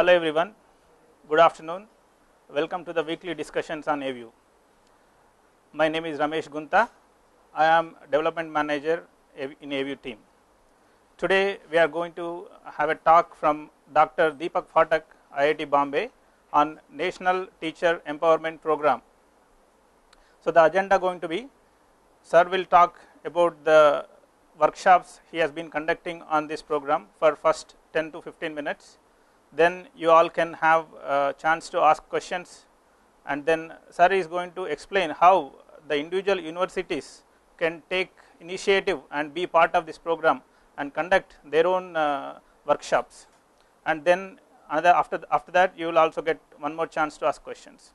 Hello everyone, good afternoon. Welcome to the weekly discussions on AView. My name is Ramesh Guntha. I am development manager in AView team. Today we are going to have a talk from Dr. Deepak Phatak, IIT Bombay on National Teacher Empowerment Program. So the agenda going to be, sir will talk about the workshops he has been conducting on this program for first 10 to 15 minutes. Then you all can have a chance to ask questions and then sir is going to explain how the individual universities can take initiative and be part of this program and conduct their own uh, workshops and then another after, after that you will also get one more chance to ask questions.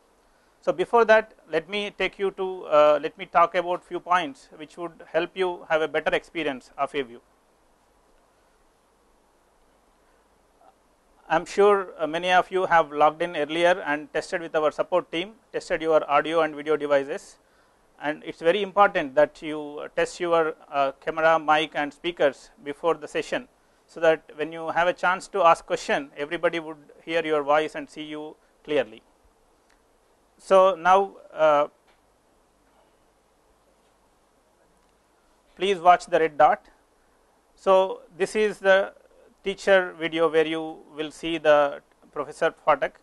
So before that let me take you to uh, let me talk about few points which would help you have a better experience of AView. I am sure uh, many of you have logged in earlier and tested with our support team, tested your audio and video devices and it is very important that you test your uh, camera, mic and speakers before the session. So that when you have a chance to ask question everybody would hear your voice and see you clearly. So now uh, please watch the red dot. So this is the teacher video where you will see the professor Phatak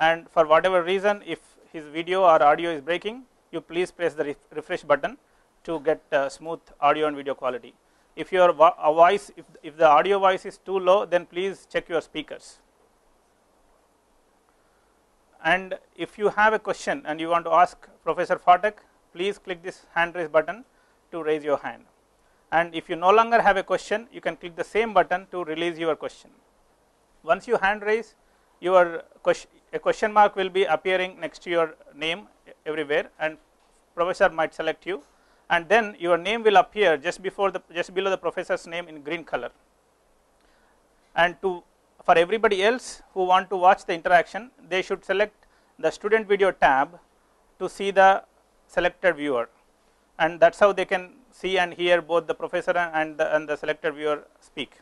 and for whatever reason if his video or audio is breaking you please press the refresh button to get uh, smooth audio and video quality. If your voice if, if the audio voice is too low then please check your speakers. And if you have a question and you want to ask Professor Phatak please click this hand raise button to raise your hand and if you no longer have a question you can click the same button to release your question. Once you hand raise your question, a question mark will be appearing next to your name everywhere and professor might select you. And then your name will appear just before the just below the professor's name in green color. And to for everybody else who want to watch the interaction they should select the student video tab to see the selected viewer. And that is how they can see and hear both the professor and the, and the selected viewer speak.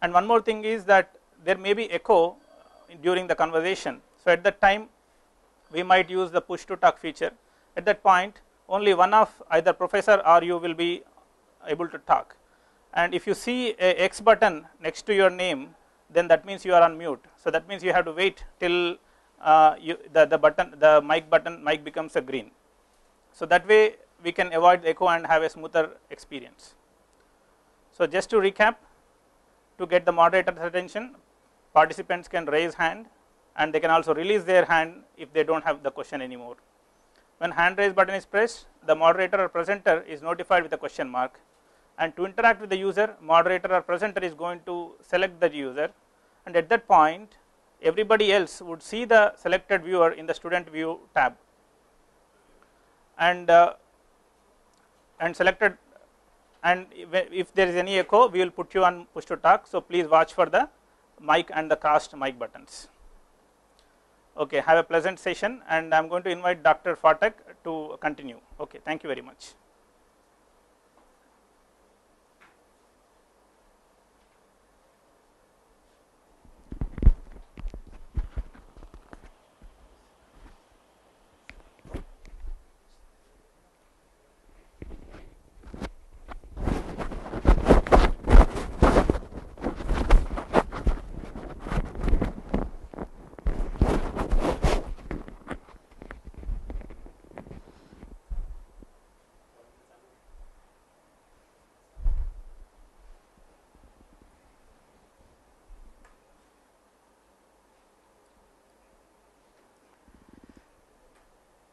And one more thing is that there may be echo during the conversation. So, at that time we might use the push to talk feature at that point only one of either professor or you will be able to talk and if you see a X button next to your name then that means you are on mute. So, that means you have to wait till uh, you, the, the button the mic button mic becomes a green. So, that way we can avoid echo and have a smoother experience. So, just to recap to get the moderator's attention participants can raise hand and they can also release their hand if they do not have the question anymore. When hand raise button is pressed the moderator or presenter is notified with a question mark and to interact with the user moderator or presenter is going to select the user and at that point everybody else would see the selected viewer in the student view tab and uh, and selected and if there is any echo we will put you on push to talk. So please watch for the mic and the cast mic buttons. Okay have a pleasant session and i am going to invite dr Phatak to continue. Okay thank you very much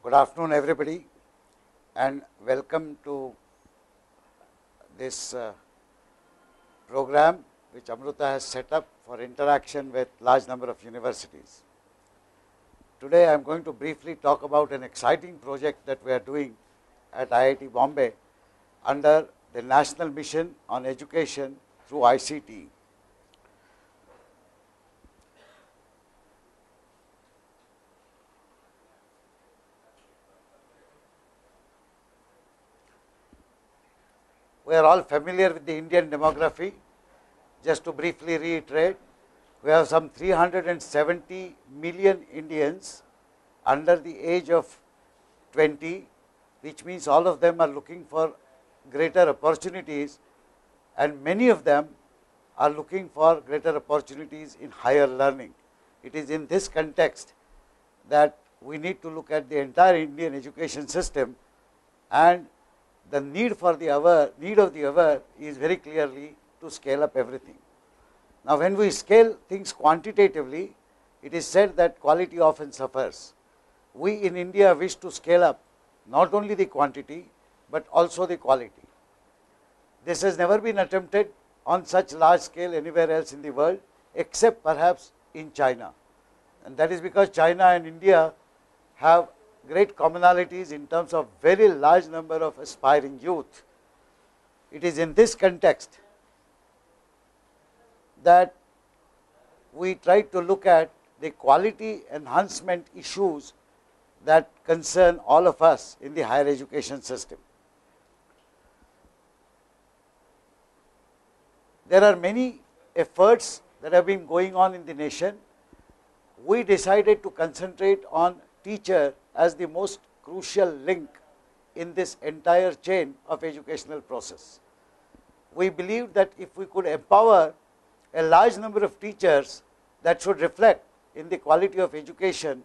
Good afternoon, everybody, and welcome to this uh, program which Amrita has set up for interaction with large number of universities. Today, I am going to briefly talk about an exciting project that we are doing at IIT Bombay under the National Mission on Education through ICT. We are all familiar with the Indian demography. Just to briefly reiterate, we have some 370 million Indians under the age of 20, which means all of them are looking for greater opportunities and many of them are looking for greater opportunities in higher learning. It is in this context that we need to look at the entire Indian education system and the need for the hour, need of the hour is very clearly to scale up everything. Now, when we scale things quantitatively, it is said that quality often suffers. We in India wish to scale up not only the quantity, but also the quality. This has never been attempted on such large scale anywhere else in the world, except perhaps in China. And that is because China and India have great commonalities in terms of very large number of aspiring youth. It is in this context that we try to look at the quality enhancement issues that concern all of us in the higher education system. There are many efforts that have been going on in the nation. We decided to concentrate on teacher as the most crucial link in this entire chain of educational process. We believe that if we could empower a large number of teachers that should reflect in the quality of education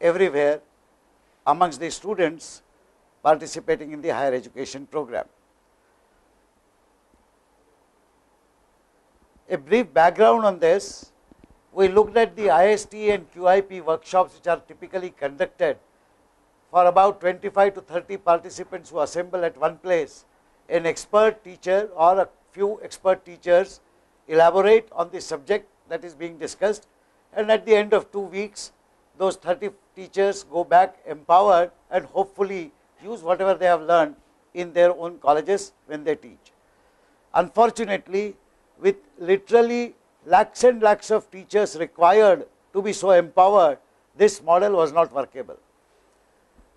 everywhere amongst the students participating in the higher education program. A brief background on this, we looked at the ISTE and QIP workshops which are typically conducted for about 25 to 30 participants who assemble at one place. An expert teacher or a few expert teachers elaborate on the subject that is being discussed and at the end of two weeks those 30 teachers go back empowered and hopefully use whatever they have learned in their own colleges when they teach. Unfortunately, with literally lakhs and lakhs of teachers required to be so empowered, this model was not workable.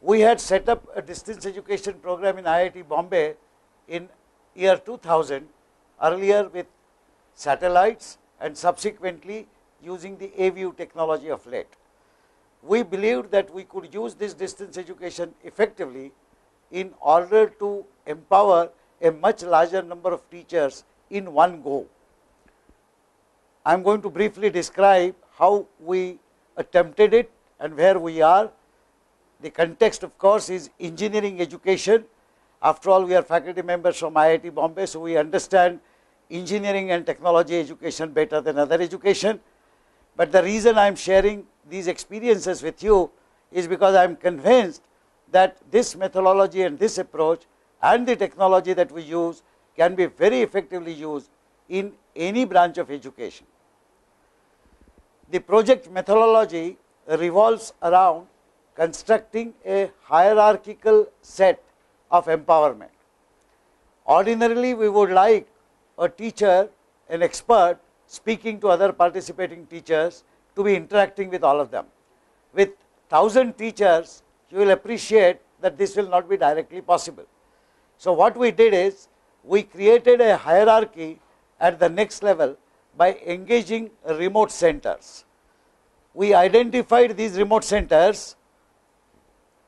We had set up a distance education program in IIT Bombay in year 2000 earlier with satellites and subsequently using the AView technology of late. We believed that we could use this distance education effectively in order to empower a much larger number of teachers in one go. I am going to briefly describe how we attempted it and where we are. The context of course is engineering education. After all we are faculty members from IIT Bombay, so we understand engineering and technology education better than other education. But the reason I am sharing these experiences with you is because I am convinced that this methodology and this approach and the technology that we use can be very effectively used in any branch of education. The project methodology revolves around constructing a hierarchical set of empowerment. Ordinarily, we would like a teacher, an expert speaking to other participating teachers to be interacting with all of them. With 1000 teachers, you will appreciate that this will not be directly possible. So, what we did is we created a hierarchy at the next level by engaging remote centers. We identified these remote centers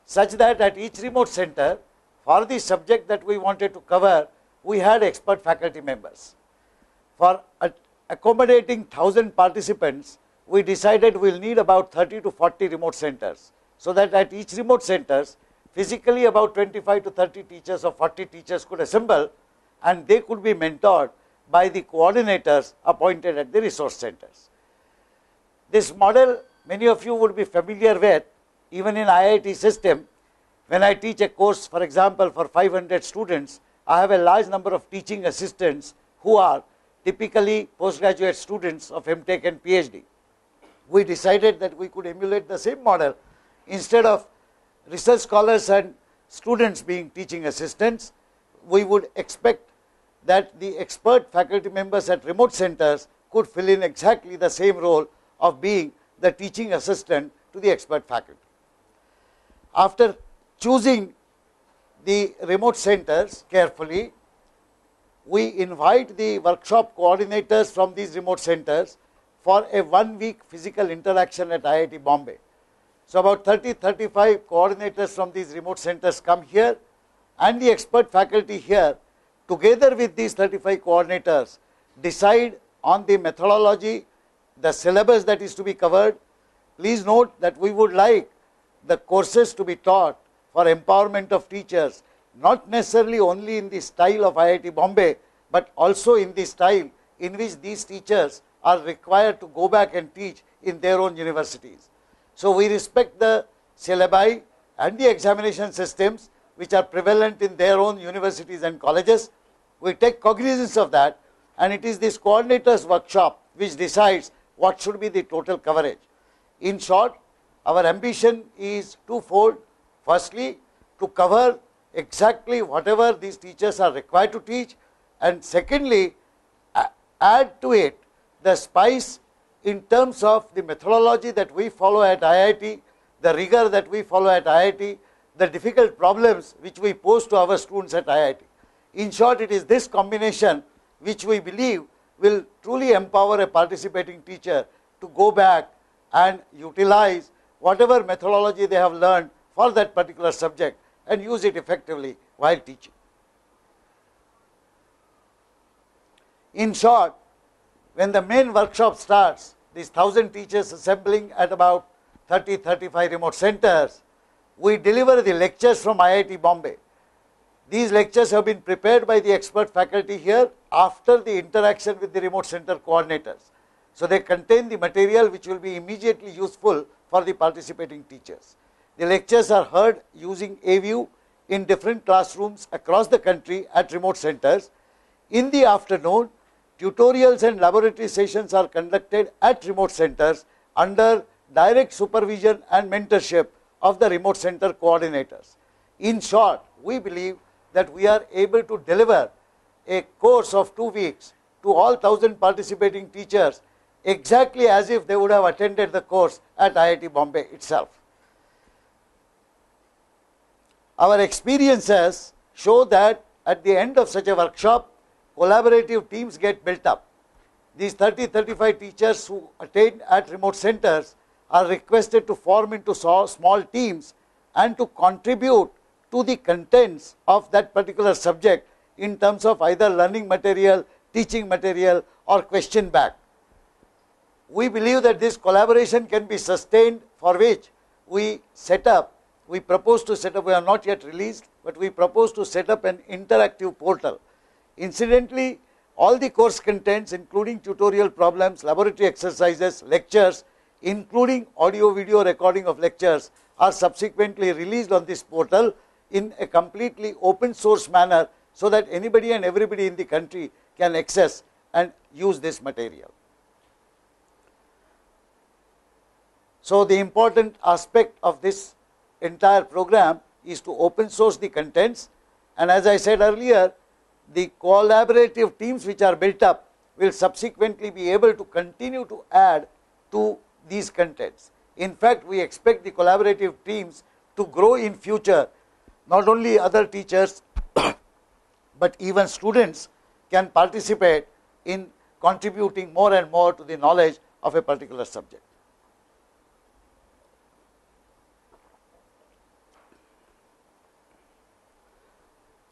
such that at each remote center for the subject that we wanted to cover we had expert faculty members. For accommodating 1000 participants, we decided we will need about 30 to 40 remote centers. So that at each remote centers, physically about 25 to 30 teachers or 40 teachers could assemble and they could be mentored by the coordinators appointed at the resource centers. This model many of you would be familiar with even in IIT system. When I teach a course for example for 500 students, I have a large number of teaching assistants who are typically postgraduate students of MTech and PhD. We decided that we could emulate the same model instead of research scholars and students being teaching assistants, we would expect that the expert faculty members at remote centers could fill in exactly the same role of being the teaching assistant to the expert faculty. After choosing the remote centers carefully. We invite the workshop coordinators from these remote centers for a one week physical interaction at IIT Bombay. So about 30, 35 coordinators from these remote centers come here and the expert faculty here together with these 35 coordinators decide on the methodology, the syllabus that is to be covered. Please note that we would like the courses to be taught for empowerment of teachers, not necessarily only in the style of IIT Bombay, but also in the style in which these teachers are required to go back and teach in their own universities. So we respect the syllabi and the examination systems which are prevalent in their own universities and colleges. We take cognizance of that and it is this coordinators workshop which decides what should be the total coverage. In short, our ambition is twofold. Firstly, to cover exactly whatever these teachers are required to teach and secondly, add to it the spice in terms of the methodology that we follow at IIT, the rigor that we follow at IIT, the difficult problems which we pose to our students at IIT. In short, it is this combination which we believe will truly empower a participating teacher to go back and utilize whatever methodology they have learned for that particular subject and use it effectively while teaching. In short, when the main workshop starts, these 1000 teachers assembling at about 30 35 remote centers, we deliver the lectures from IIT Bombay. These lectures have been prepared by the expert faculty here after the interaction with the remote center coordinators. So they contain the material which will be immediately useful for the participating teachers. The lectures are heard using AView in different classrooms across the country at remote centers. In the afternoon, tutorials and laboratory sessions are conducted at remote centers under direct supervision and mentorship of the remote center coordinators. In short, we believe that we are able to deliver a course of two weeks to all 1000 participating teachers exactly as if they would have attended the course at IIT Bombay itself. Our experiences show that at the end of such a workshop, collaborative teams get built up. These 30 35 teachers who attend at remote centers are requested to form into small teams and to contribute to the contents of that particular subject in terms of either learning material, teaching material or question bank. We believe that this collaboration can be sustained for which we set up, we propose to set up, we are not yet released, but we propose to set up an interactive portal Incidentally, all the course contents including tutorial problems, laboratory exercises, lectures, including audio video recording of lectures are subsequently released on this portal in a completely open source manner so that anybody and everybody in the country can access and use this material. So, the important aspect of this entire program is to open source the contents and as I said earlier the collaborative teams which are built up will subsequently be able to continue to add to these contents. In fact, we expect the collaborative teams to grow in future, not only other teachers, but even students can participate in contributing more and more to the knowledge of a particular subject.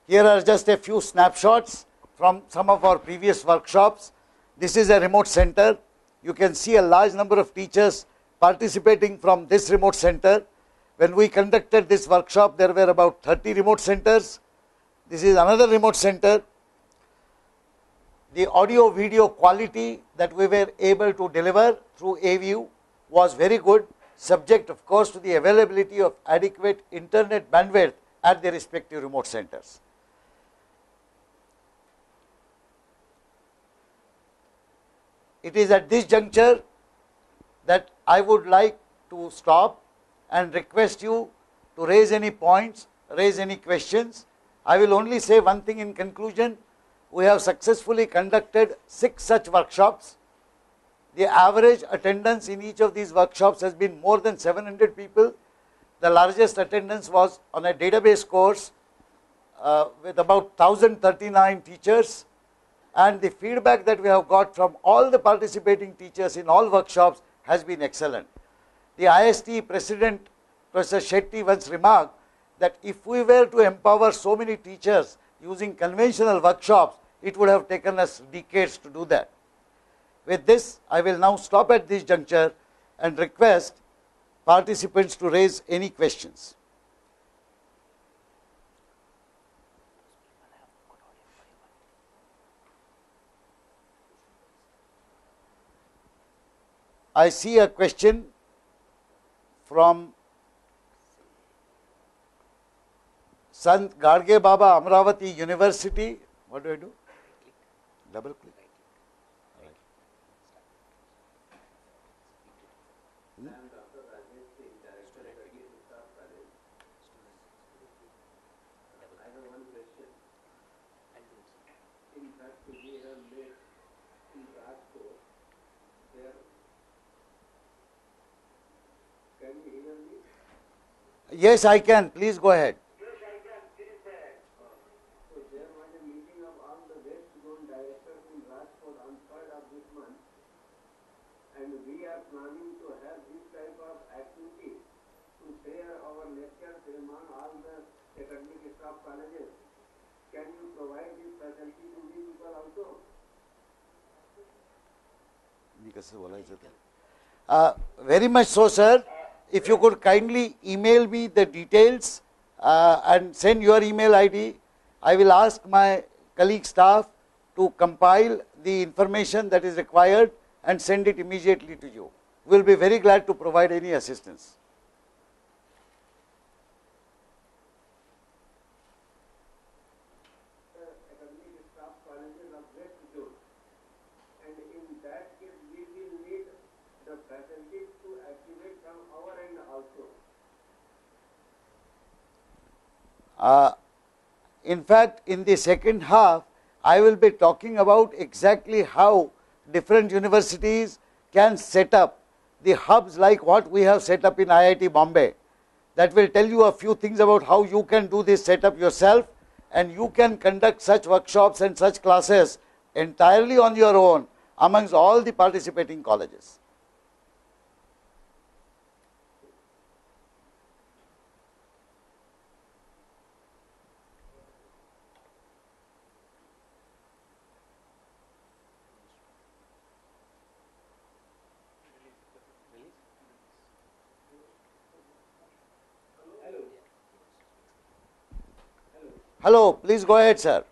Here are just a few snapshots from some of our previous workshops. This is a remote center. You can see a large number of teachers participating from this remote center. When we conducted this workshop, there were about 30 remote centers. This is another remote center. The audio video quality that we were able to deliver through AView was very good, subject of course to the availability of adequate internet bandwidth at the respective remote centers. It is at this juncture that I would like to stop and request you to raise any points, raise any questions. I will only say one thing in conclusion. We have successfully conducted six such workshops. The average attendance in each of these workshops has been more than 700 people. The largest attendance was on a database course uh, with about 1039 teachers and the feedback that we have got from all the participating teachers in all workshops has been excellent. The ISTE president, Professor Shetty, once remarked that if we were to empower so many teachers using conventional workshops, it would have taken us decades to do that. With this, I will now stop at this juncture and request participants to raise any questions. I see a question from Sant Gadge Baba Amravati University. What do I do? Double click. Yes, I can. Please go ahead. Uh, so there was a meeting of activity to share our lecture for man all If you could kindly email me the details uh, and send your email ID, I will ask my colleague staff to compile the information that is required and send it immediately to you. We will be very glad to provide any assistance. The academic staff colleges of West Zone. And in that case, we will need the facilities to activate from our end also. Uh, Uh, in fact, in the second half, I will be talking about exactly how different universities can set up the hubs like what we have set up in IIT Bombay. That will tell you a few things about how you can do this setup yourself and you can conduct such workshops and such classes entirely on your own amongst all the participating colleges. Hello, please go ahead, sir.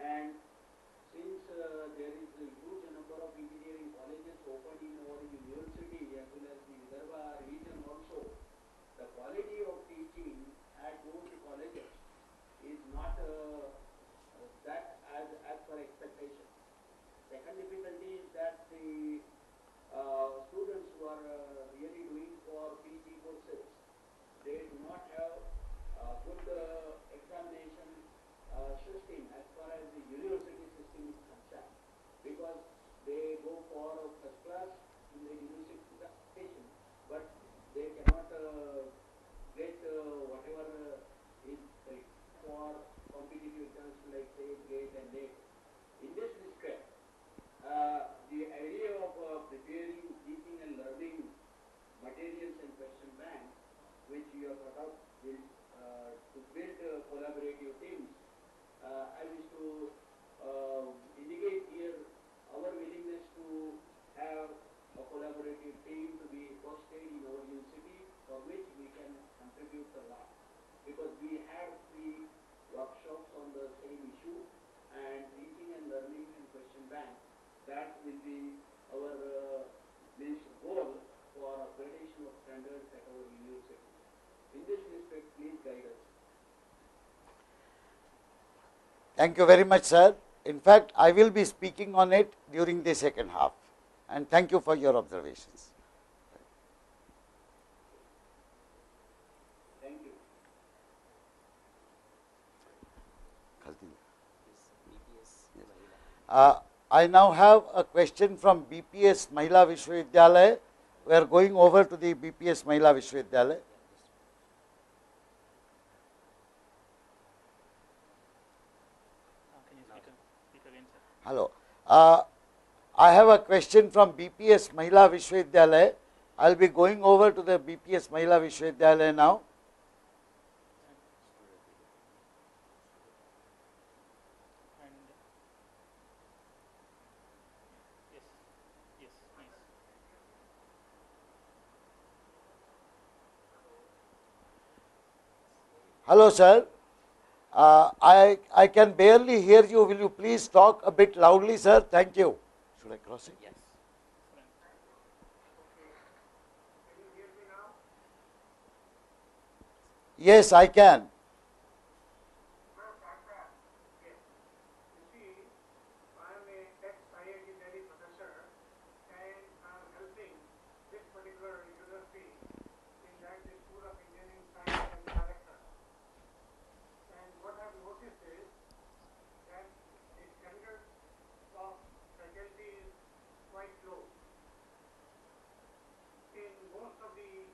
I'm the quality of teaching at those colleges is not uh, that as, as per expectation. Second difficulty is that the uh, students who are uh, really doing for PG courses, they do not have uh, good uh, examination uh, system as far as the university system is concerned because they go for first class in the university but they cannot uh, get uh, whatever uh, is for competitive exams like say GATE and NET. In this respect, uh, the idea of uh, preparing teaching and learning materials and question banks, which you have thought out will uh, to build uh, collaborative teams. Uh, I wish to uh, indicate here our willingness to have a collaborative team to be hosted in our university for which we can contribute a lot. Because we have three workshops on the same issue and teaching and learning and question bank. That will be our uh, means goal for upgradation of standards at our university. In this respect, please guide us. Thank you very much, sir. In fact, I will be speaking on it during the second half and thank you for your observations. Thank you. Uh, I now have a question from BPS Mahila Vishwavidyalaya. We are going over to the BPS Mahila Vishwavidyalaya. Hello. Uh, I have a question from BPS Mahila Vishwavidyalaya. I'll be going over to the BPS Mahila Vishwavidyalaya now. Hello, sir. Uh, I, I can barely hear you. Will you please talk a bit loudly, sir? Thank you. Should I cross it? Yes. Yes, I can. You see, I am a ex-IIT Delhi professor and I am helping this particular university in that the School of Engineering Science and Director. And what I have noticed is that the standard of faculty is quite low. In most of the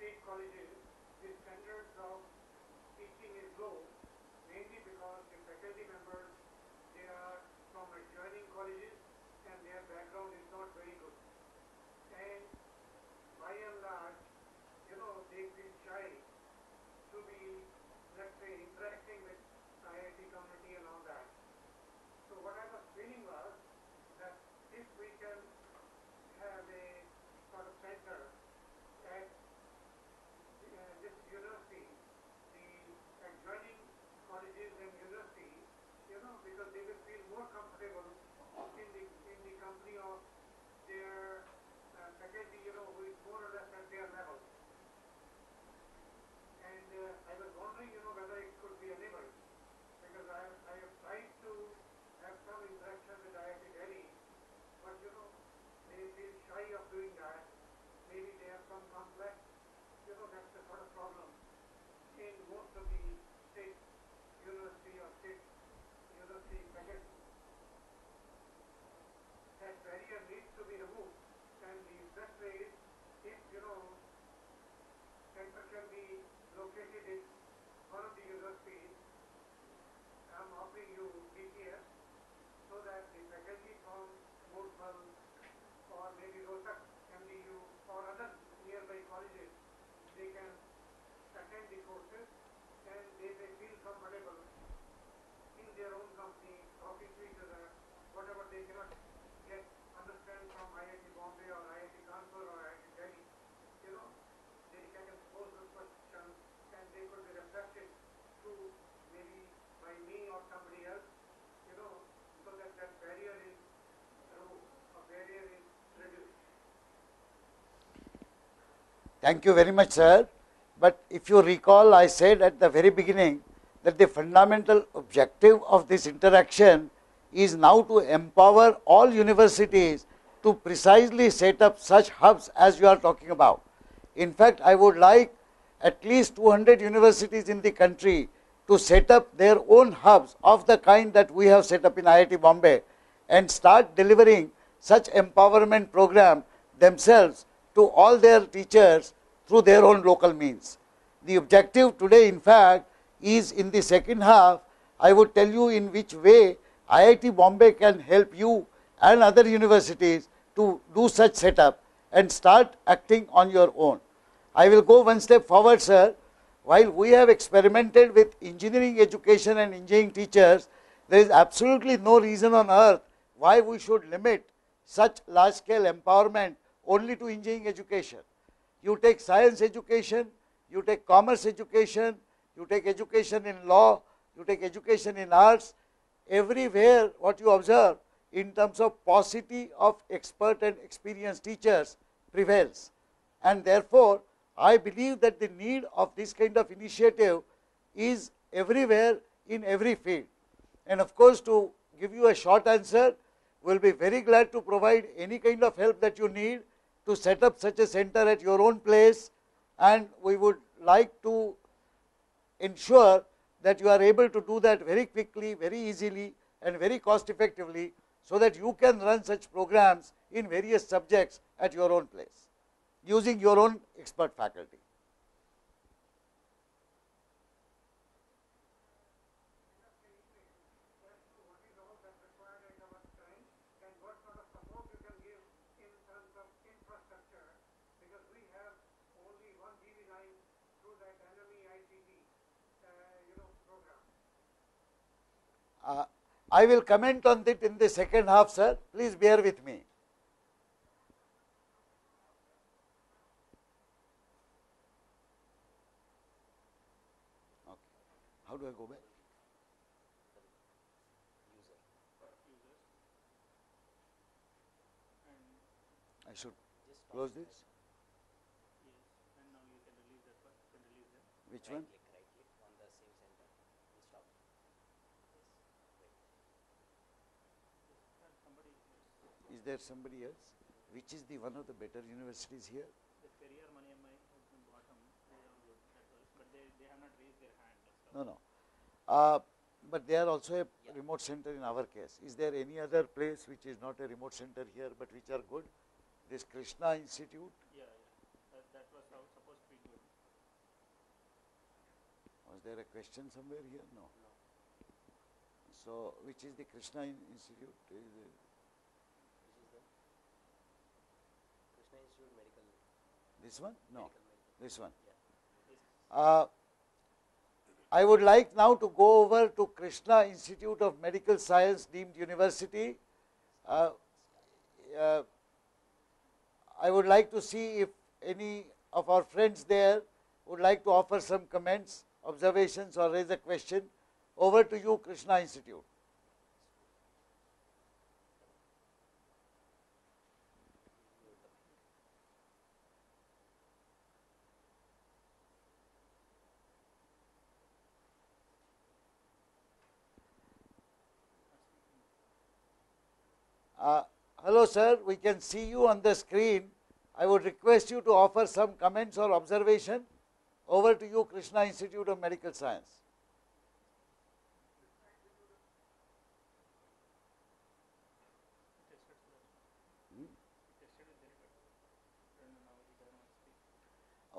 state colleges, the standards of teaching is low, mainly because the faculty members, they are from adjoining colleges and their background is not very good. And by and large, you know, they feel shy to be, let's say, interacting with IIT community and all that. So what I was feeling was that if we can have a sort of center at uh, this university, the adjoining colleges and university, you know, because they will feel more comfortable in the in the company of their uh, faculty, you know, who is more or less at their level. And uh, I was wondering, you know, whether it could be enabled, because I have, I have tried to have some interaction with IIT Delhi, but you know, they feel shy of doing that. Maybe they have some complex you know, that's the sort of problem in most of the state university or state university faculty. That barrier needs to be removed and the best way is if, you know, center can be located in one of the universities, I'm offering you BPS so that the faculty from Murthal or maybe Rohtak, MDU or other nearby colleges they can attend the courses and they may feel comfortable in their own company, talking to each other, whatever they cannot get, understand from IIT Bombay or IIT Kanpur or IIT Delhi, you know, they can pose those questions and they could be reflected to maybe by me or somebody else, you know, so that that barrier is removed, or barrier is reduced. Thank you very much, sir. But if you recall, I said at the very beginning that the fundamental objective of this interaction is now to empower all universities to precisely set up such hubs as you are talking about. In fact, I would like at least 200 universities in the country to set up their own hubs of the kind that we have set up in IIT Bombay and start delivering such empowerment program themselves to all their teachers through their own local means. The objective today, in fact, is in the second half, I would tell you in which way IIT Bombay can help you and other universities to do such setup and start acting on your own. I will go one step forward, sir. While we have experimented with engineering education and engineering teachers, there is absolutely no reason on earth why we should limit such large scale empowerment only to engineering education. You take science education, you take commerce education, you take education in law, you take education in arts, everywhere what you observe in terms of paucity of expert and experienced teachers prevails. And therefore, I believe that the need of this kind of initiative is everywhere in every field. And of course, to give you a short answer, we will be very glad to provide any kind of help that you need to set up such a center at your own place. And we would like to ensure that you are able to do that very quickly, very easily and very cost effectively so that you can run such programs in various subjects at your own place using your own expert faculty. as to what is all that's required at our time and what sort of support you can give in terms of infrastructure because we have only one GV line through that NME ICT, uh, you know, program. Uh, I will comment on it in the second half, sir. Please bear with me. Okay. How do I go back? I should close this. and now you can release that one, you can release that. Which right one? click, right click on the save center and stop. Yes, right. Somebody, Is there somebody else? Which is the one of the better universities here? the Periyar Maniammai at bottom, they are good, that was, but they, they have not raised their hand. So No, no. Uh, but they are also a remote center in our case. Is there any other place which is not a remote center here but which are good? This Krishna Institute? Yeah, yeah, that, that was how supposed to be good. Was there a question somewhere here? No. no. So, which is the Krishna In- Institute? Is it- This is the Krishna Institute Medical. This one? No. This one. Uh, I would like now to go over to Krishna Institute of Medical Science deemed university. Uh, uh, I would like to see if any of our friends there would like to offer some comments, observations or raise a question. Over to you Krishna Institute. Uh, hello, sir. We can see you on the screen. I would request you to offer some comments or observation. Over to you, Krishna Institute of Medical Science.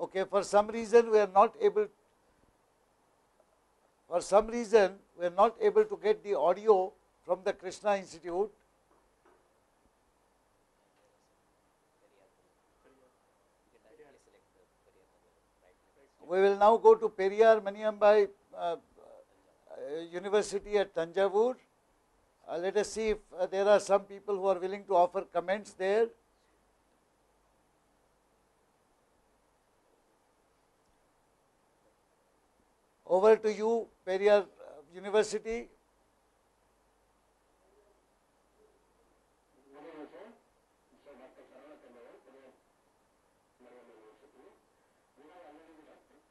Okay, for some reason we are not able. For some reason we are not able to get the audio from the Krishna Institute. Periyar. You can directly select the Periyar Tamil, right click. We will now go to Periyar Maniammai uh, uh, University at Thanjavur. Uh, let us see if uh, there are some people who are willing to offer comments there. Over to you, Periyar uh, University. Good evening, sir. Sir, Dr. Sarana Kandavar, Periyar Maniammai University. We have already been active,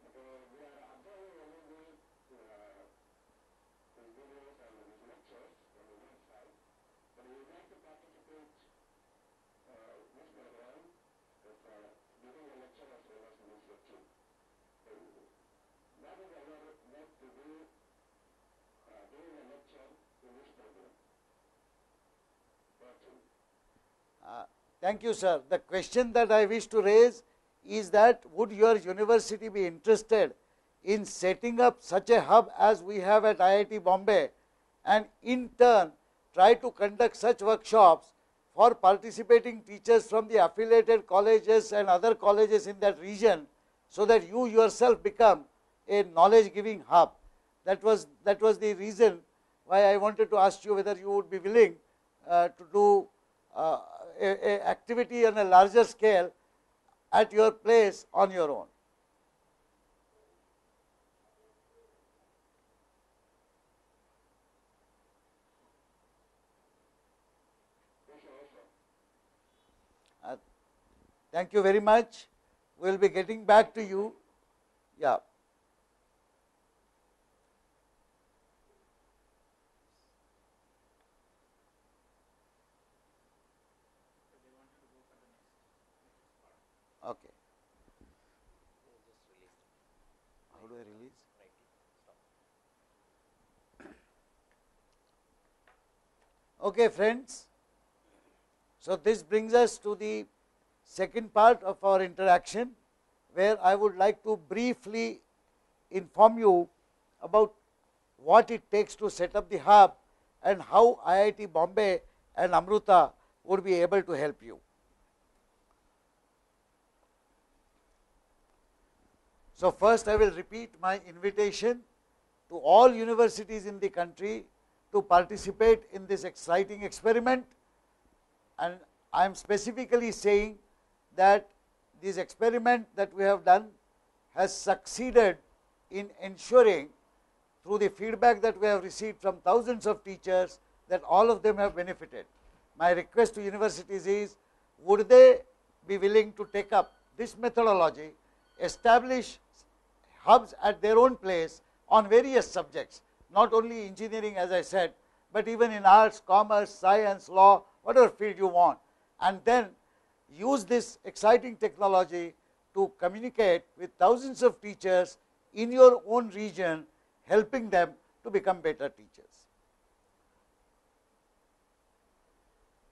but uh, we are observing only the uh, the videos and the lectures from the website. But we would like to participate uh, this program with uh, giving a lecture as well as initiative. So, That is our work to do, uh, giving a lecture in this program. Thank you. Uh, Thank you, sir. The question that I wish to raise is that would your university be interested in setting up such a hub as we have at IIT Bombay and in turn try to conduct such workshops for participating teachers from the affiliated colleges and other colleges in that region so that you yourself become a knowledge giving hub. That was, that was the reason why I wanted to ask you whether you would be willing uh, to do uh, a, activity on a larger scale at your place on your own. Uh, thank you very much. We will be getting back to you. Yeah. So they wanted to go for the next, next part. Okay. You just release it. How do I release? Right click, stop. Okay, friends. So, this brings us to the second part of our interaction, where I would like to briefly inform you about what it takes to set up the hub and how IIT Bombay and Amrita would be able to help you. So, first I will repeat my invitation to all universities in the country to participate in this exciting experiment and I am specifically saying that this experiment that we have done has succeeded in ensuring through the feedback that we have received from thousands of teachers that all of them have benefited. My request to universities is would they be willing to take up this methodology, establish hubs at their own place on various subjects, not only engineering as I said, but even in arts, commerce, science, law, whatever field you want, and then use this exciting technology to communicate with thousands of teachers in your own region, helping them to become better teachers.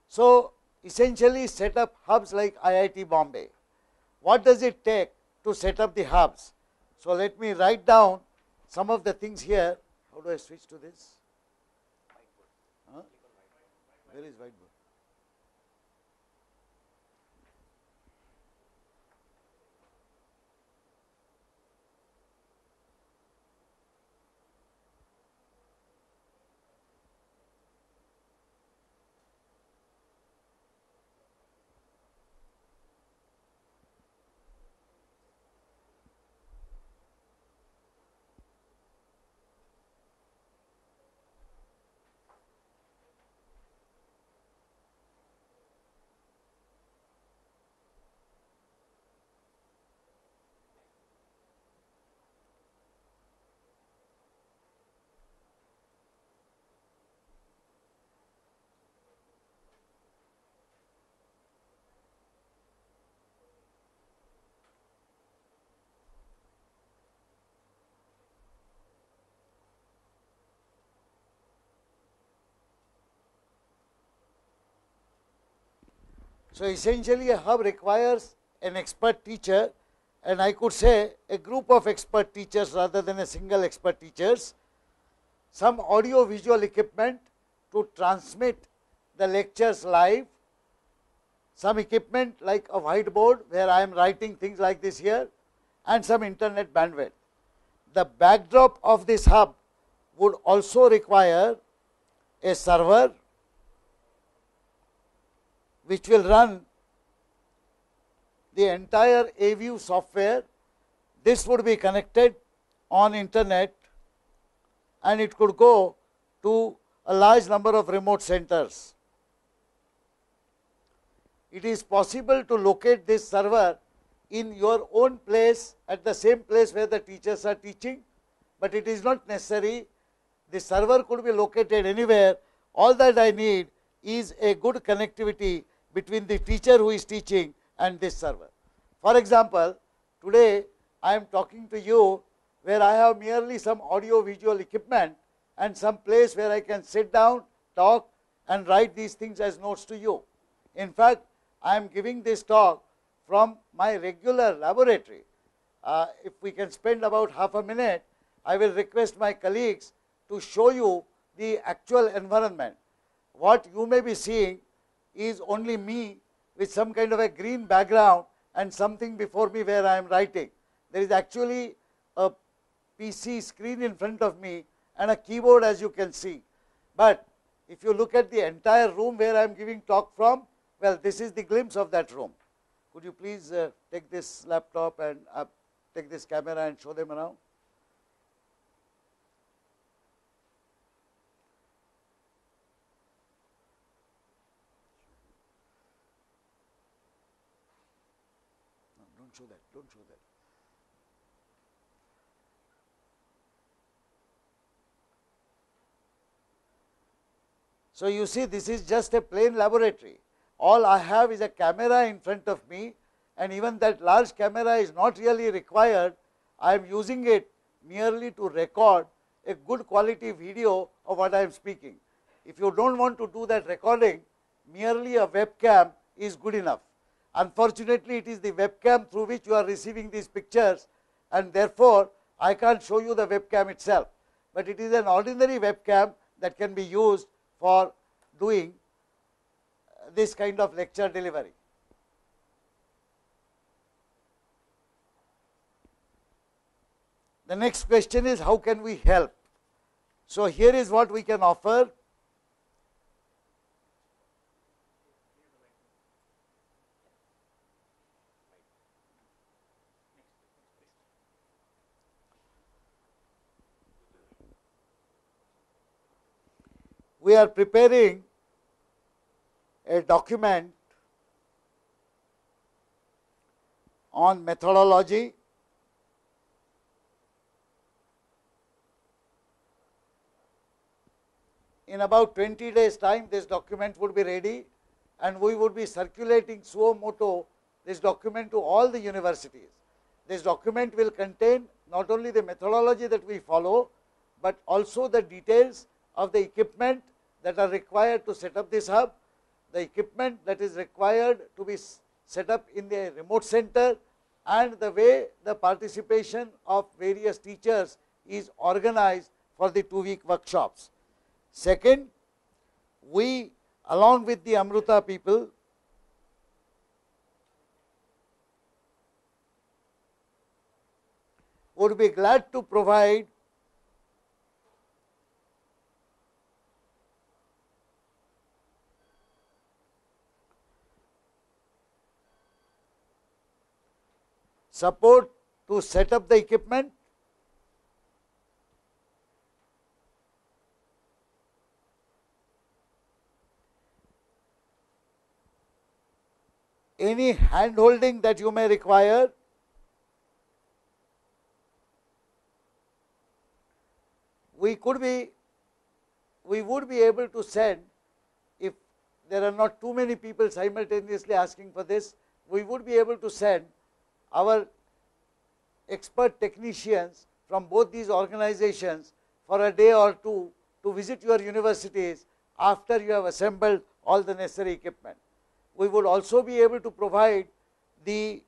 So, essentially set up hubs like IIT Bombay. What does it take to set up the hubs? So, let me write down some of the things here. How do I switch to this? Huh? Where is whiteboard? So, essentially a hub requires an expert teacher and I could say a group of expert teachers rather than a single expert teachers, some audio visual equipment to transmit the lectures live, some equipment like a whiteboard where I am writing things like this here and some internet bandwidth. The backdrop of this hub would also require a server which will run the entire AView software. This would be connected on internet and it could go to a large number of remote centers. It is possible to locate this server in your own place at the same place where the teachers are teaching, but it is not necessary. The server could be located anywhere. All that I need is a good connectivity between the teacher who is teaching and this server. For example, today I am talking to you where I have merely some audio visual equipment and some place where I can sit down, talk and write these things as notes to you. In fact, I am giving this talk from my regular laboratory. Uh, if we can spend about half a minute, I will request my colleagues to show you the actual environment. What you may be seeing is only me with some kind of a green background and something before me where I am writing. There is actually a PC screen in front of me and a keyboard as you can see. But if you look at the entire room where I am giving talk from, well, this is the glimpse of that room. Could you please uh, take this laptop and uh, take this camera and show them around? No, don't show that, don't show that. So, you see this is just a plain laboratory. All I have is a camera in front of me and even that large camera is not really required. I am using it merely to record a good quality video of what I am speaking. if you don't want to do that recording, merely a webcam is good enough. Unfortunately, it is the webcam through which you are receiving these pictures and therefore, I can't show you the webcam itself, but it is an ordinary webcam that can be used for doing this kind of lecture delivery. The next question is how can we help? So, here is what we can offer. We are preparing a document on methodology in about 20 days time this document would be ready and we would be circulating suo moto this document to all the universities. This document will contain not only the methodology that we follow, but also the details of the equipment that are required to set up this hub, the equipment that is required to be set up in the remote center and the way the participation of various teachers is organized for the two week workshops. Second, we along with the Amrita people would be glad to provide support to set up the equipment. Any hand holding that you may require. We could be we would be able to send if there are not too many people simultaneously asking for this we would be able to send our expert technicians from both these organizations for a day or two to visit your universities after you have assembled all the necessary equipment. We would also be able to provide the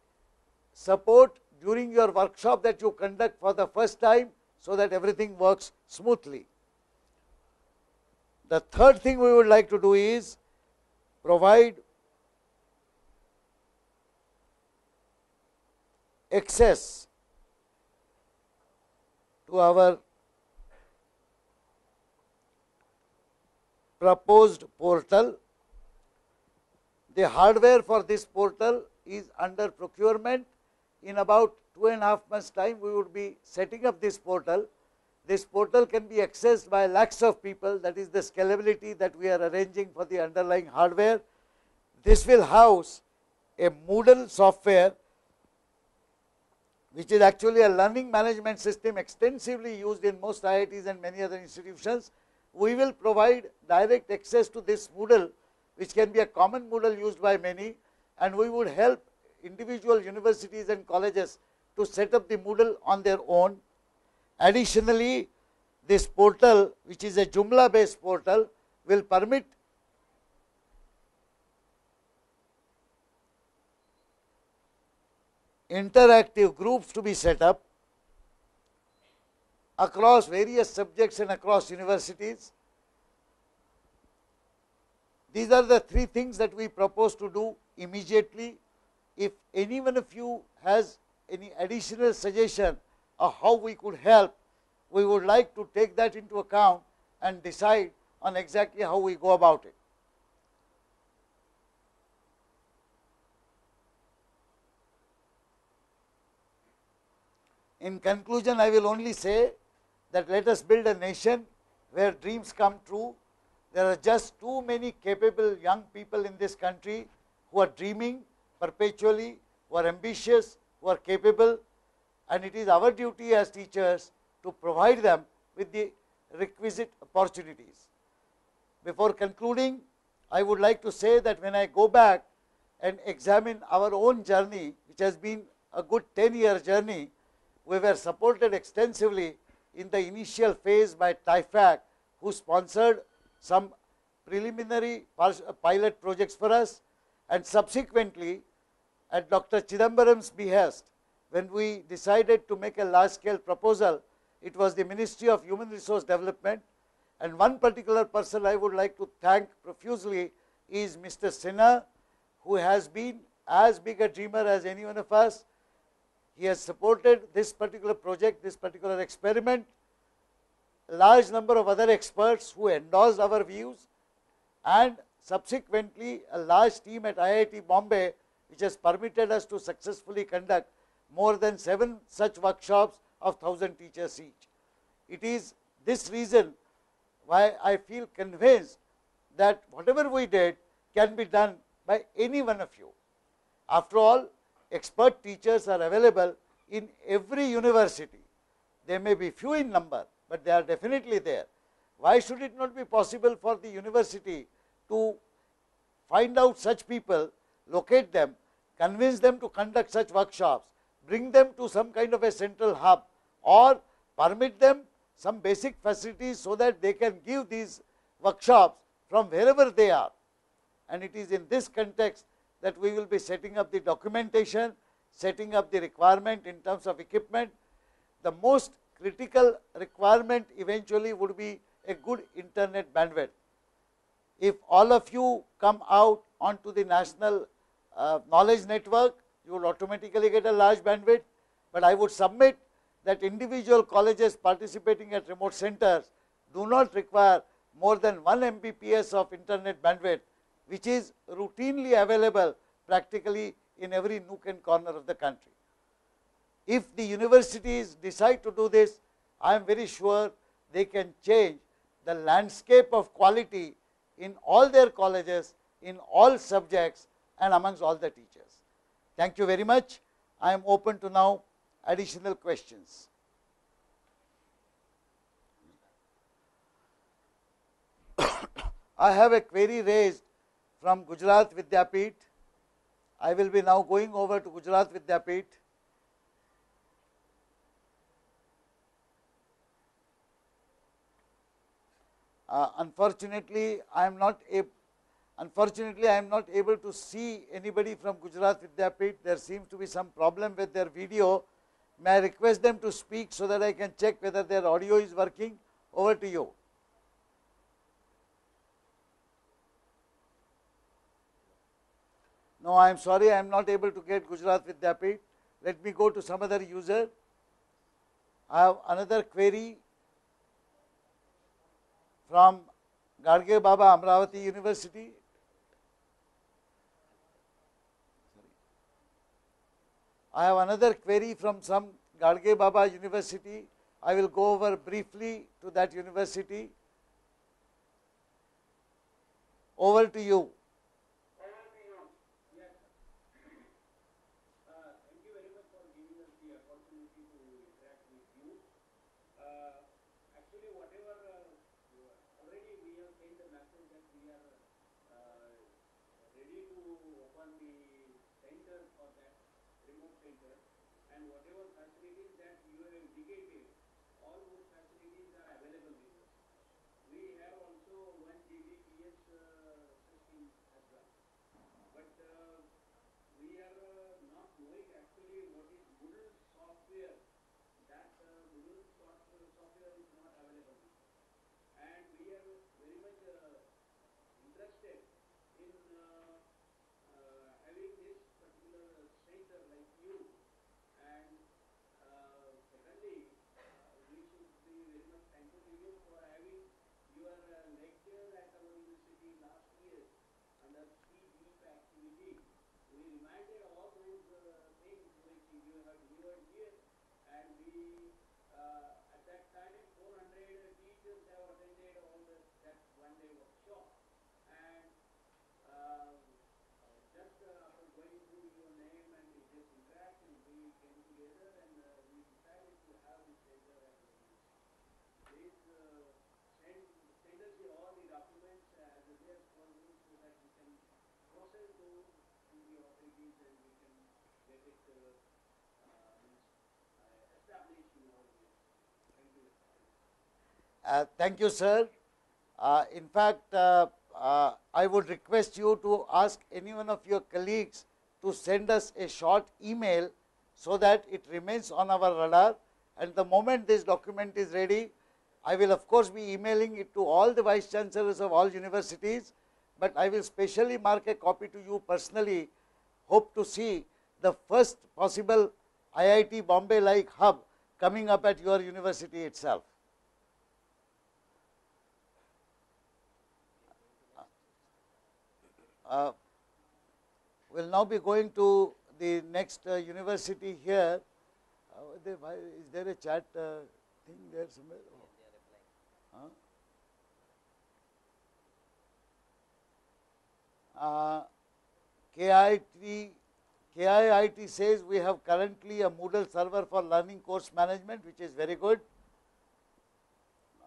support during your workshop that you conduct for the first time so that everything works smoothly. The third thing we would like to do is provide access to our proposed portal. The hardware for this portal is under procurement. In about two and a half months time, we would be setting up this portal. This portal can be accessed by lakhs of people. That is the scalability that we are arranging for the underlying hardware. This will house a Moodle software which is actually a learning management system extensively used in most IITs and many other institutions. We will provide direct access to this Moodle which can be a common Moodle used by many and we would help individual universities and colleges to set up the Moodle on their own. Additionally, this portal which is a Joomla based portal will permit interactive groups to be set up across various subjects and across universities. These are the three things that we propose to do immediately. If any one of you has any additional suggestion of how we could help, we would like to take that into account and decide on exactly how we go about it. In conclusion, I will only say that let us build a nation where dreams come true. There are just too many capable young people in this country who are dreaming perpetually, who are ambitious, who are capable, and it is our duty as teachers to provide them with the requisite opportunities. Before concluding, I would like to say that when I go back and examine our own journey, which has been a good 10 year journey, we were supported extensively in the initial phase by TIFAC, who sponsored some preliminary uh, pilot projects for us and subsequently at Dr. Chidambaram's behest, when we decided to make a large scale proposal, it was the Ministry of Human Resource Development and one particular person I would like to thank profusely is Mr. Sinha, who has been as big a dreamer as any one of us. He has supported this particular project, this particular experiment. A large number of other experts who endorsed our views and subsequently a large team at IIT Bombay which has permitted us to successfully conduct more than seven such workshops of 1000 teachers each. It is this reason why I feel convinced that whatever we did can be done by any one of you. After all, expert teachers are available in every university. They may be few in number, but they are definitely there. Why should it not be possible for the university to find out such people, locate them, convince them to conduct such workshops, bring them to some kind of a central hub or permit them some basic facilities so that they can give these workshops from wherever they are. And it is in this context that we will be setting up the documentation, setting up the requirement in terms of equipment. The most critical requirement eventually would be a good internet bandwidth. If all of you come out onto the national uh, knowledge network, you will automatically get a large bandwidth. But I would submit that individual colleges participating at remote centers do not require more than 1 Mbps of internet bandwidth, which is routinely available practically in every nook and corner of the country. If the universities decide to do this, I am very sure they can change the landscape of quality in all their colleges, in all subjects and amongst all the teachers. Thank you very much. I am open to now additional questions. I have a query raised from Gujarat Vidyapeeth. I will be now going over to Gujarat Vidyapeeth. Uh, unfortunately, I am not able. Unfortunately, I am not able to see anybody from Gujarat Vidyapeeth. There seems to be some problem with their video. May I request them to speak so that I can check whether their audio is working? Over to you. No, I am sorry, I am not able to get Gujarat Vidyapeeth. Let me go to some other user. I have another query from Gadge Baba Amravati University. I have another query from some Gadge Baba University. I will go over briefly to that university. Over to you. whatever I do. Uh, thank you, sir. Uh, in fact, uh, uh, I would request you to ask any one of your colleagues to send us a short email so that it remains on our radar. And the moment this document is ready, I will of course be emailing it to all the vice chancellors of all universities, but I will specially mark a copy to you personally. Hope to see the first possible IIT Bombay like hub coming up at your university itself. Uh, we'll now be going to the next uh, university here. Uh, is there a chat uh, thing there somewhere? Huh? Uh, KIT, KIIT says we have currently a Moodle server for learning course management, which is very good.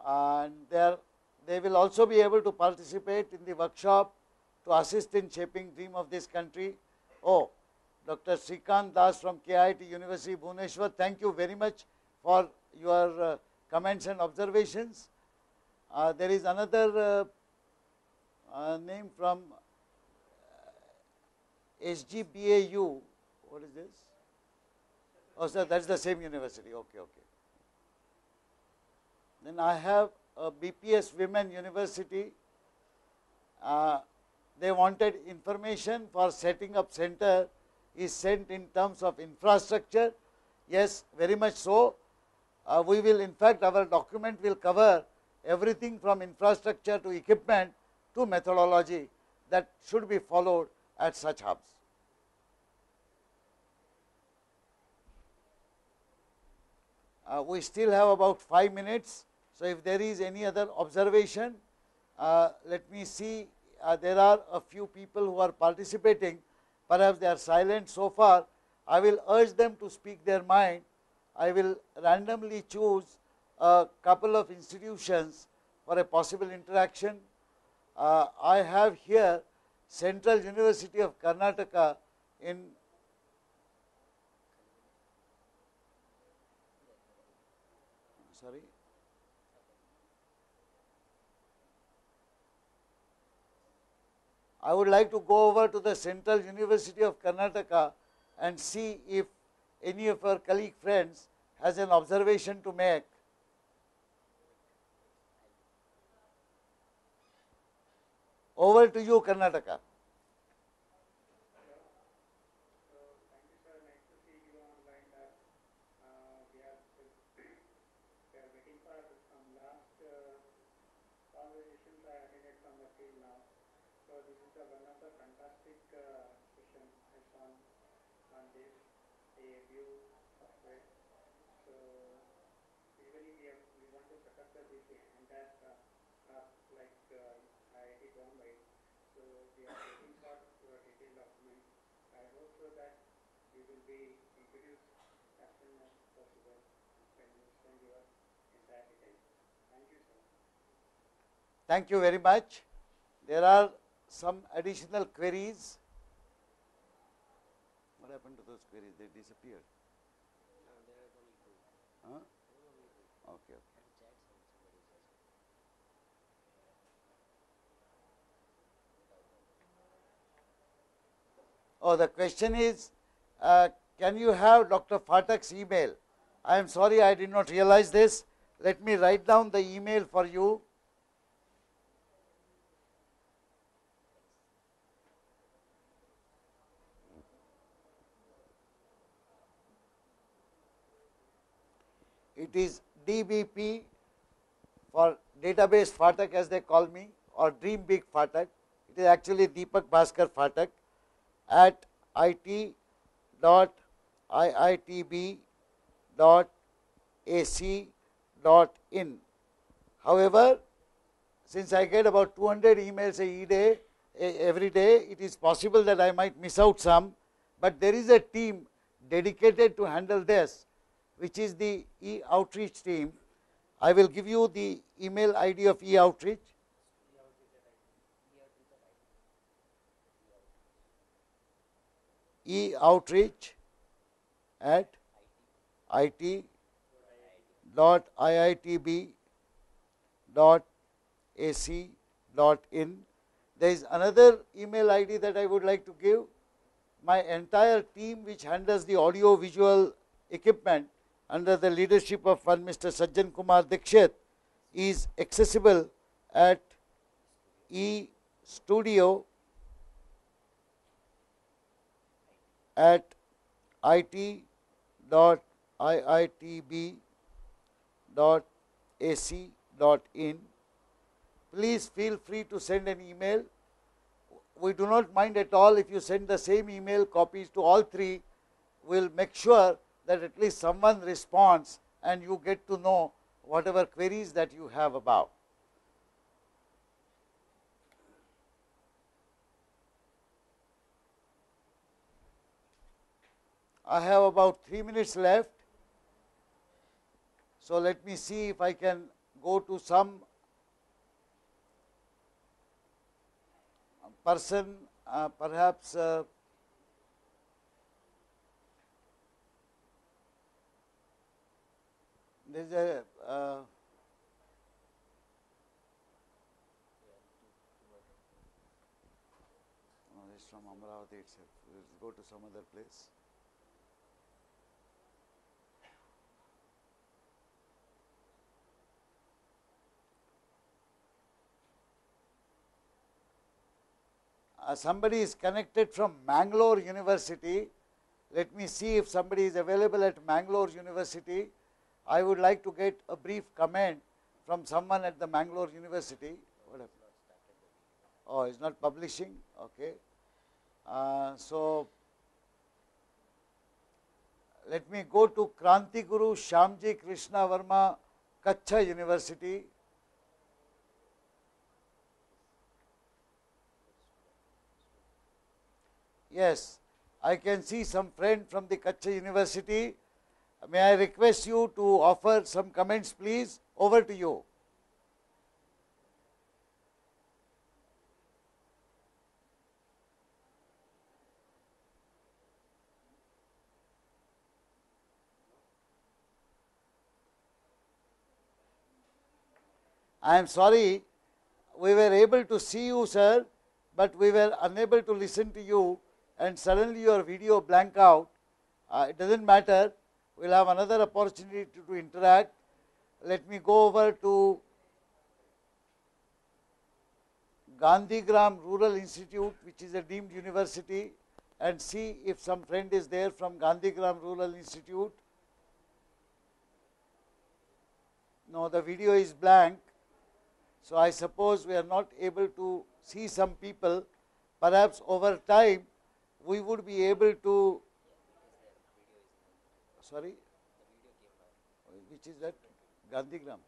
And they, they will also be able to participate in the workshop to assist in shaping dream of this country. Oh, Dr. Srikant Das from KIT University Bhubaneswar, thank you very much for your uh, comments and observations. Uh, there is another uh, uh, name from uh, SGBAU. What is this? Oh, sir, that's the same university. Okay, okay. Then I have a BPS Women University. Uh, they wanted information for setting up center is sent in terms of infrastructure. Yes, very much so. Uh, we will, in fact, our document will cover everything from infrastructure to equipment to methodology that should be followed at such hubs. Uh, we still have about 5 minutes. So, if there is any other observation, uh, let me see uh, there are a few people who are participating, perhaps they are silent so far. I will urge them to speak their mind. I will randomly choose a couple of institutions for a possible interaction. Uh, I have here Central University of Karnataka in sorry I would like to go over to the Central University of Karnataka and see if any of our colleague friends has an observation to make. Over to you, Karnataka. So, thank you, sir. Nice to see you online. That uh, we are we are waiting for some last uh, conversations I attended from the field now. So, this is the one of the fantastic uh, session I saw on this AView software. So, usually we have, we want to set up the this entire uh, uh, like uh, IIT Bombay. So, we are waiting for your detailed document. I hope so that you will be introduced as soon as possible when you send your entire details. Thank you, sir. Thank you very much. There are some additional queries. What happened to those queries? They disappeared. Huh? Okay, okay. Oh, the question is, uh, can you have Dr. Phatak's email? I am sorry, I did not realize this. Let me write down the email for you. It is DBP for database Phatak as they call me or Dream Big Phatak. It is actually Deepak Bhaskar Phatak at it dot iitb dot ac dot in. However, since I get about 200 emails a day, every day, it is possible that I might miss out some, but there is a team dedicated to handle this, which is the e outreach team. I will give you the email ID of e outreach. E outreach at it dot iitb dot ac dot in There is another email ID that I would like to give. My entire team, which handles the audio visual equipment under the leadership of one Mr. Sajjan Kumar Dikshit, is accessible at e at it dot iitb dot ac dot in. Please feel free to send an email. We do not mind at all if you send the same email copies to all three. We'll make sure that at least someone responds and you get to know whatever queries that you have about. I have about three minutes left. So let me see if I can go to some person, uh, perhaps uh, there's a uh, is from Amravati itself. Let's go to some other place. Uh, somebody is connected from Mangalore University. Let me see if somebody is available at Mangalore University. I would like to get a brief comment from someone at the Mangalore University. Oh, it's not publishing? Okay. Uh, so, let me go to Kranti Guru Shyamji Krishna Verma, Kachchh University. Yes, I can see some friend from the Kachchh University. May I request you to offer some comments, please? Over to you. I am sorry, we were able to see you, sir, but we were unable to listen to you, and suddenly your video blank out. Uh, it doesn't matter. We'll have another opportunity to, to interact. Let me go over to Gandhigram Rural Institute, which is a deemed university, and see if some friend is there from Gandhigram Rural Institute. No, the video is blank. So I suppose we are not able to see some people. Perhaps over time we would be able to. Sorry, which is that? Gandhigram.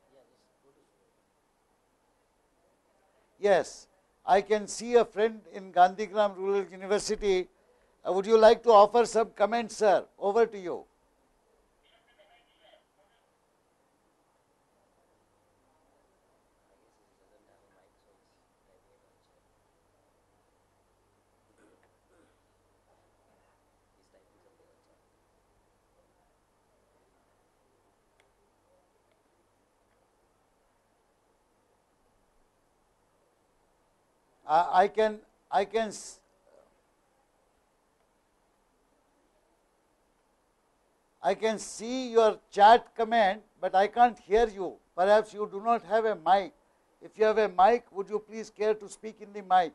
Yes, I can see a friend in Gandhigram Rural University. Uh, would you like to offer some comments, sir? Over to you. I I can I can I can see your chat comment, but I can't hear you. Perhaps you do not have a mic. If you have a mic, would you please care to speak in the mic?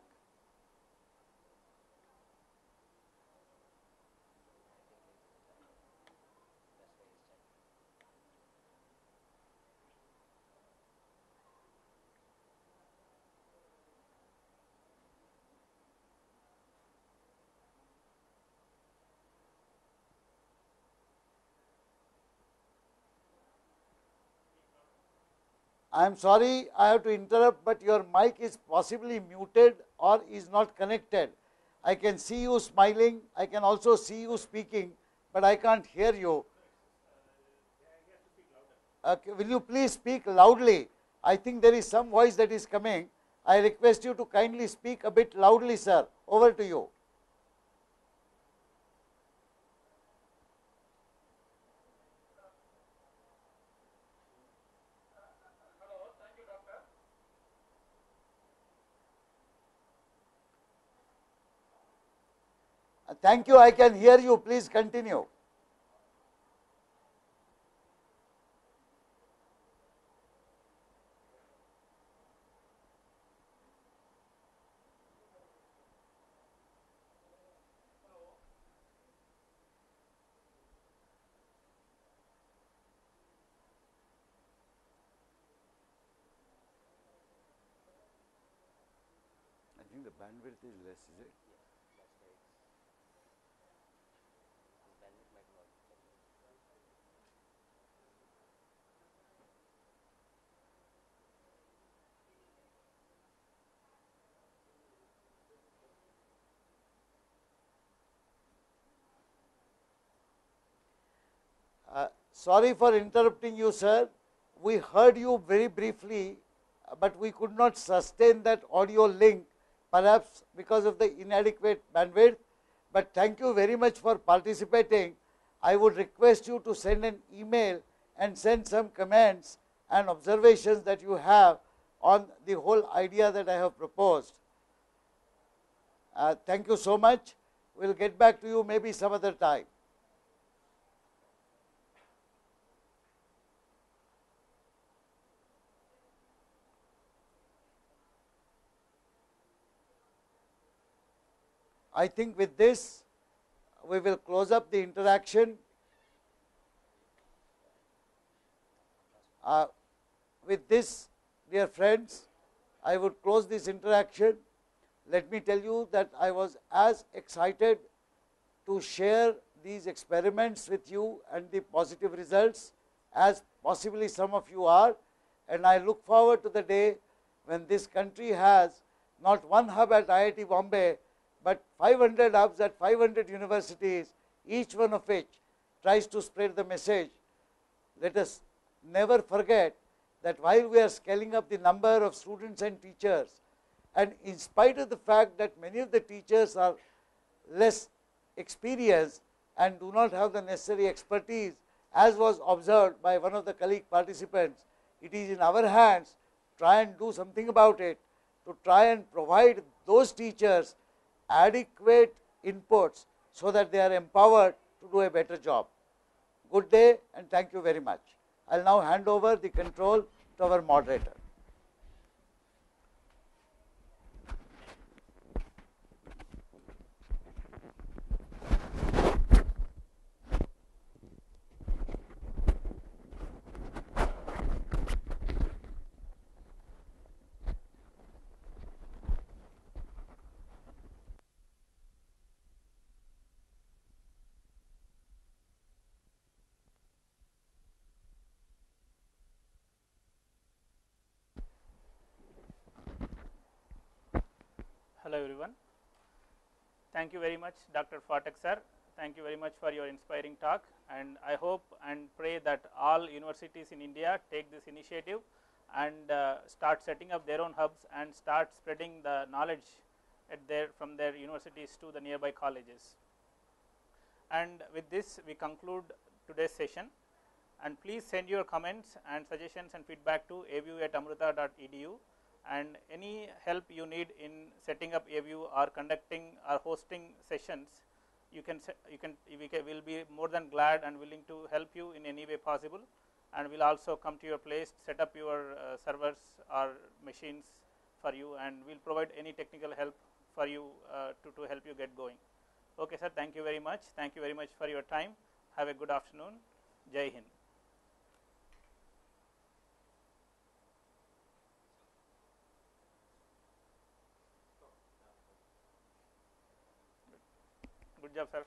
I am sorry I have to interrupt, but your mic is possibly muted or is not connected. I can see you smiling, I can also see you speaking, but I can't hear you. Okay, will you please speak loudly? I think there is some voice that is coming. I request you to kindly speak a bit loudly, sir. Over to you. Uh, Thank you, I can hear you, please continue. I think the bandwidth is less, is it? That's why it's this bandwidth might not. Uh, Sorry for interrupting you, sir. We heard you very briefly, but we could not sustain that audio link, perhaps because of the inadequate bandwidth. But thank you very much for participating. I would request you to send an email and send some comments and observations that you have on the whole idea that I have proposed. Uh, Thank you so much. We'll get back to you maybe some other time. I think with this, we will close up the interaction. Uh, with this, dear friends, I would close this interaction. Let me tell you that I was as excited to share these experiments with you and the positive results as possibly some of you are. And I look forward to the day when this country has not one hub at IIT Bombay, but 500 hubs at 500 universities, each one of which tries to spread the message. Let us never forget that while we are scaling up the number of students and teachers, and in spite of the fact that many of the teachers are less experienced and do not have the necessary expertise, as was observed by one of the colleague participants, it is in our hands to try and do something about it, to try and provide those teachers adequate inputs so that they are empowered to do a better job. Good day and thank you very much. I will now hand over the control to our moderator. Hello everyone. Thank you very much Dr. Phatak sir. Thank you very much for your inspiring talk and I hope and pray that all universities in India take this initiative and uh, start setting up their own hubs and start spreading the knowledge at their from their universities to the nearby colleges. And with this we conclude today's session and please send your comments and suggestions and feedback to avu at amrita.edu and any help you need in setting up AView or conducting or hosting sessions, you can you can we will be more than glad and willing to help you in any way possible, and we'll also come to your place, set up your uh, servers or machines for you, and we'll provide any technical help for you uh, to to help you get going. Okay, sir. Thank you very much. Thank you very much for your time. Have a good afternoon. Jai Hind. Sir.